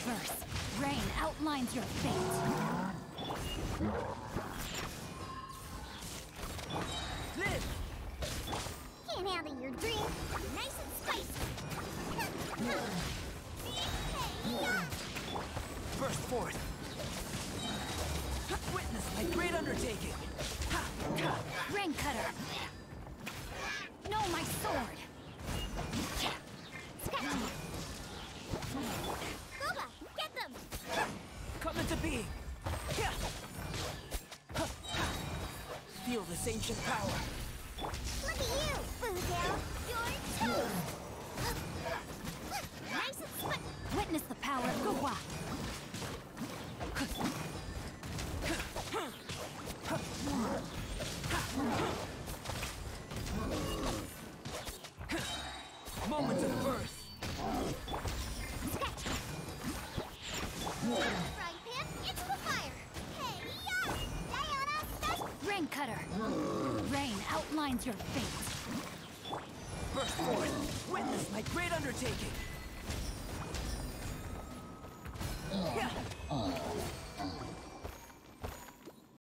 verse. Rain outlines your fate. Live! Can't handle your dream. Nice and spicy. Burst forth! Witness my great undertaking! Rain cutter. Come into being! Feel this ancient power! Look at you! Rain cutter. Rain outlines your fate. Forth! Witness my great undertaking!